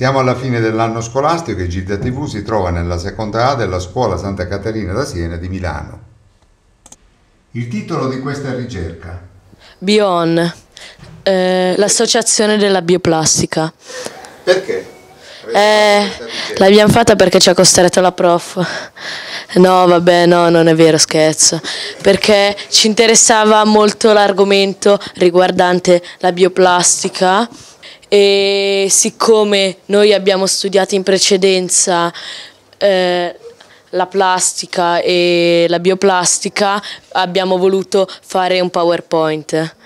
Siamo alla fine dell'anno scolastico e Gilda TV si trova nella seconda A della scuola Santa Caterina da Siena di Milano. Il titolo di questa ricerca? Bion, eh, l'associazione della bioplastica. Perché? Eh, l'abbiamo fatta perché ci ha costretto la prof. No, vabbè, no, non è vero, scherzo. Perché ci interessava molto l'argomento riguardante la bioplastica e siccome noi abbiamo studiato in precedenza eh, la plastica e la bioplastica, abbiamo voluto fare un PowerPoint.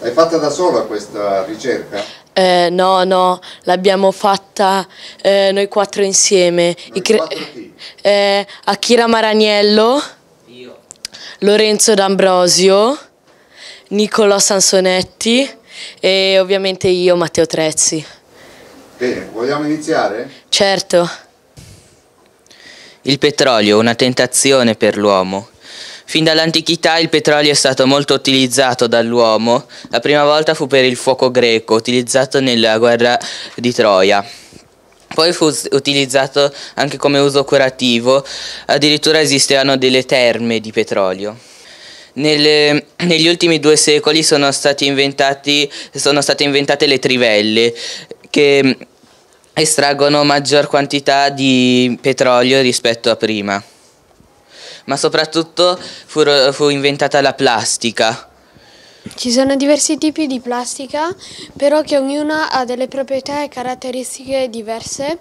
L'hai fatta da sola questa ricerca? Eh, no, no, l'abbiamo fatta eh, noi quattro insieme. Noi quattro chi? Eh, Akira Maraniello, Io. Lorenzo D'Ambrosio, Nicolò Sansonetti e ovviamente io, Matteo Trezzi. Bene, vogliamo iniziare? Certo. Il petrolio, una tentazione per l'uomo. Fin dall'antichità il petrolio è stato molto utilizzato dall'uomo. La prima volta fu per il fuoco greco, utilizzato nella guerra di Troia. Poi fu utilizzato anche come uso curativo, addirittura esistevano delle terme di petrolio. Nelle, negli ultimi due secoli sono, sono state inventate le trivelle che estraggono maggior quantità di petrolio rispetto a prima. Ma soprattutto fu, fu inventata la plastica. Ci sono diversi tipi di plastica, però che ognuna ha delle proprietà e caratteristiche diverse.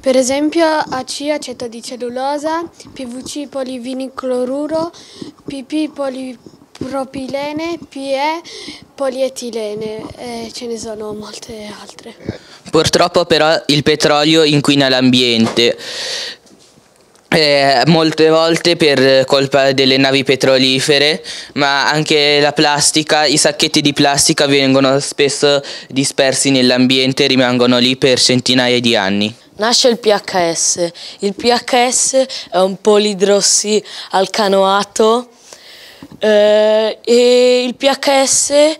Per esempio AC aceto di cellulosa, PVC polivinicloruro, PP polipropilene, PE polietilene e ce ne sono molte altre. Purtroppo però il petrolio inquina l'ambiente. Eh, molte volte per colpa delle navi petrolifere, ma anche la plastica, i sacchetti di plastica vengono spesso dispersi nell'ambiente e rimangono lì per centinaia di anni. Nasce il PHS. Il PHS è un polidrossi alcanoato eh, e il PHS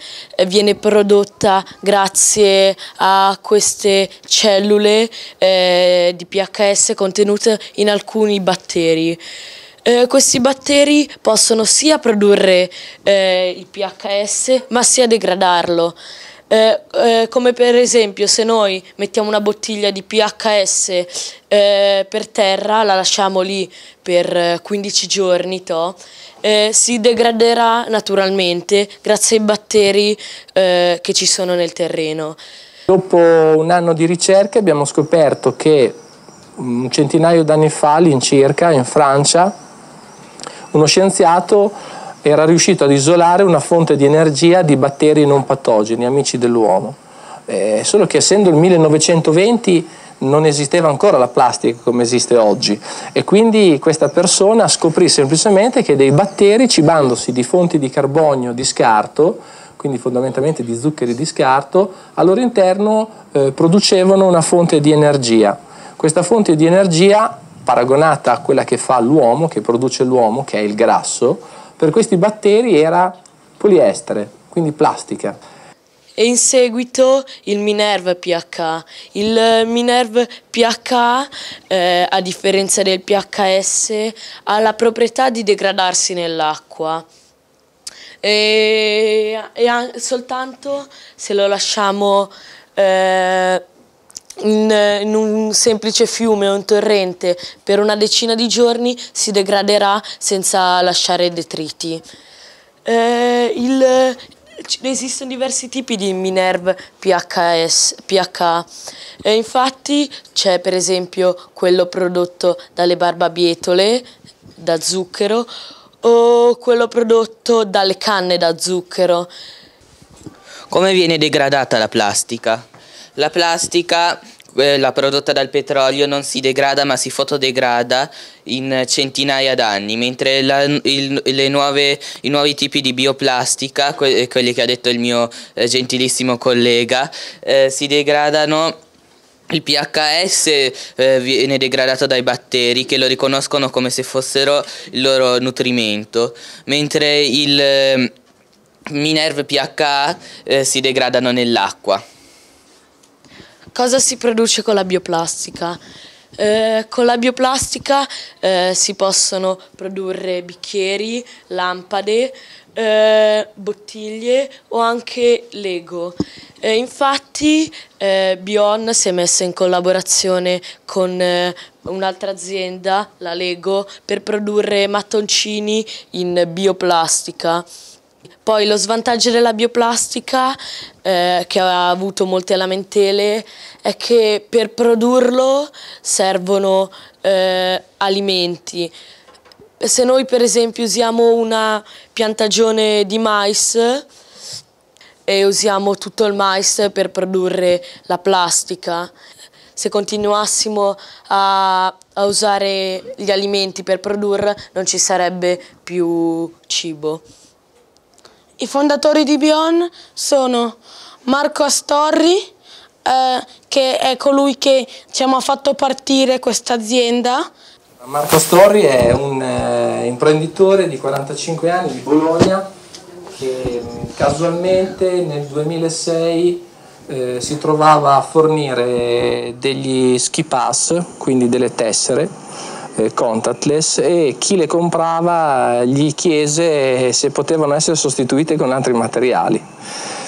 viene prodotta grazie a queste cellule eh, di PHS contenute in alcuni batteri. Eh, questi batteri possono sia produrre eh, il PHS ma sia degradarlo. Eh, eh, come per esempio se noi mettiamo una bottiglia di PHS eh, per terra, la lasciamo lì per 15 giorni, to, eh, si degraderà naturalmente grazie ai batteri eh, che ci sono nel terreno. Dopo un anno di ricerche abbiamo scoperto che un centinaio d'anni fa all'incirca in Francia uno scienziato era riuscito ad isolare una fonte di energia di batteri non patogeni, amici dell'uomo. Eh, solo che essendo il 1920 non esisteva ancora la plastica come esiste oggi e quindi questa persona scoprì semplicemente che dei batteri cibandosi di fonti di carbonio di scarto, quindi fondamentalmente di zuccheri di scarto, al loro interno eh, producevano una fonte di energia. Questa fonte di energia paragonata a quella che fa l'uomo, che produce l'uomo, che è il grasso, per questi batteri era poliestere, quindi plastica. E in seguito il Minerva PH. Il Minerva PH, eh, a differenza del PHS, ha la proprietà di degradarsi nell'acqua. E, e soltanto se lo lasciamo eh, in, in, un semplice fiume o un torrente per una decina di giorni si degraderà senza lasciare detriti. Eh, il, esistono diversi tipi di Minerv PHS, pH. E infatti c'è per esempio quello prodotto dalle barbabietole da zucchero o quello prodotto dalle canne da zucchero. Come viene degradata la plastica? La plastica, quella prodotta dal petrolio, non si degrada ma si fotodegrada in centinaia d'anni, mentre la, il, nuove, i nuovi tipi di bioplastica, que, quelli che ha detto il mio eh, gentilissimo collega, eh, si degradano il PHS eh, viene degradato dai batteri che lo riconoscono come se fossero il loro nutrimento, mentre il eh, Minerve PHA eh, si degradano nell'acqua. Cosa si produce con la bioplastica? Eh, con la bioplastica eh, si possono produrre bicchieri, lampade, eh, bottiglie o anche Lego. Eh, infatti eh, Bion si è messa in collaborazione con eh, un'altra azienda, la Lego, per produrre mattoncini in bioplastica. Poi lo svantaggio della bioplastica, eh, che ha avuto molte lamentele, è che per produrlo servono eh, alimenti. Se noi per esempio usiamo una piantagione di mais e usiamo tutto il mais per produrre la plastica, se continuassimo a, a usare gli alimenti per produrre non ci sarebbe più cibo. I fondatori di Bion sono Marco Astorri, eh, che è colui che diciamo, ha fatto partire questa azienda. Marco Astorri è un eh, imprenditore di 45 anni di Bologna che mm, casualmente nel 2006 eh, si trovava a fornire degli ski pass, quindi delle tessere, contactless e chi le comprava gli chiese se potevano essere sostituite con altri materiali.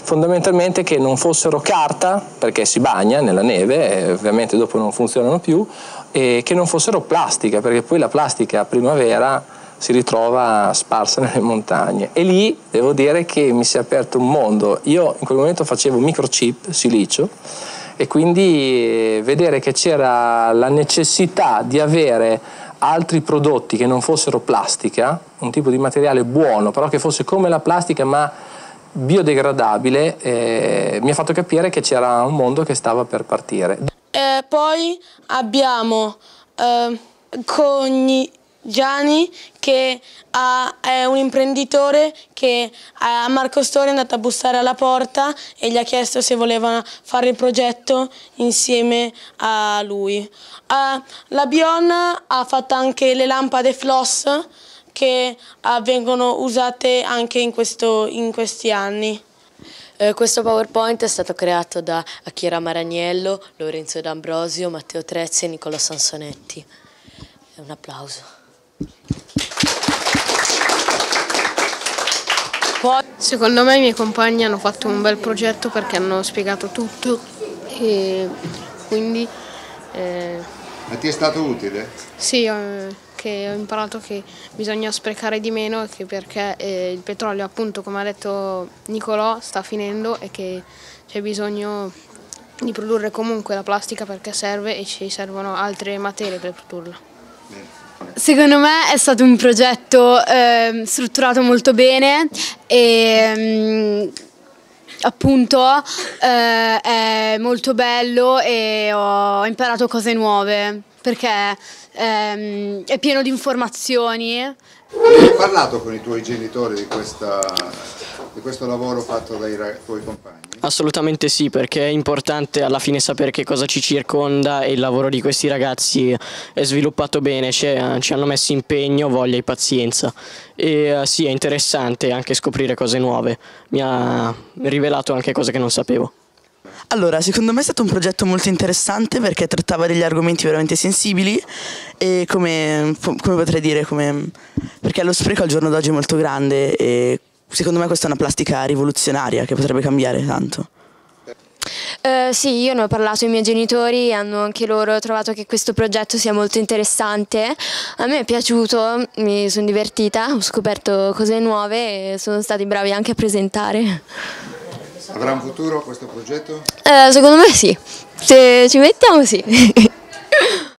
Fondamentalmente che non fossero carta, perché si bagna nella neve, e ovviamente dopo non funzionano più, e che non fossero plastica, perché poi la plastica a primavera si ritrova sparsa nelle montagne. E lì devo dire che mi si è aperto un mondo. Io in quel momento facevo microchip, silicio, e quindi eh, vedere che c'era la necessità di avere altri prodotti che non fossero plastica, un tipo di materiale buono, però che fosse come la plastica ma biodegradabile, eh, mi ha fatto capire che c'era un mondo che stava per partire. Eh, poi abbiamo eh, Cogni Gianni che ha, è un imprenditore che a Marco Story è andato a bussare alla porta e gli ha chiesto se volevano fare il progetto insieme a lui. Uh, la Bion ha fatto anche le lampade floss che uh, vengono usate anche in, questo, in questi anni. Eh, questo PowerPoint è stato creato da Akira Maragnello, Lorenzo D'Ambrosio, Matteo Trezzi e Nicola Sansonetti. Un applauso. Secondo me i miei compagni hanno fatto un bel progetto perché hanno spiegato tutto e quindi... Eh, Ma ti è stato utile? Sì, eh, che ho imparato che bisogna sprecare di meno che perché eh, il petrolio appunto come ha detto Nicolò sta finendo e che c'è bisogno di produrre comunque la plastica perché serve e ci servono altre materie per produrla. Bene. Secondo me è stato un progetto eh, strutturato molto bene e mh, appunto eh, è molto bello e ho imparato cose nuove perché ehm, è pieno di informazioni. Hai parlato con i tuoi genitori di, questa, di questo lavoro fatto dai tuoi compagni? Assolutamente sì, perché è importante alla fine sapere che cosa ci circonda e il lavoro di questi ragazzi è sviluppato bene, ci hanno messo impegno, voglia e pazienza e uh, sì è interessante anche scoprire cose nuove, mi ha rivelato anche cose che non sapevo. Allora, secondo me è stato un progetto molto interessante perché trattava degli argomenti veramente sensibili e come, come potrei dire, come, perché lo spreco al giorno d'oggi è molto grande e secondo me questa è una plastica rivoluzionaria che potrebbe cambiare tanto. Uh, sì, io ne ho parlato ai miei genitori, hanno anche loro trovato che questo progetto sia molto interessante. A me è piaciuto, mi sono divertita, ho scoperto cose nuove e sono stati bravi anche a presentare. Avrà un futuro questo progetto? Uh, secondo me sì, se ci mettiamo sì.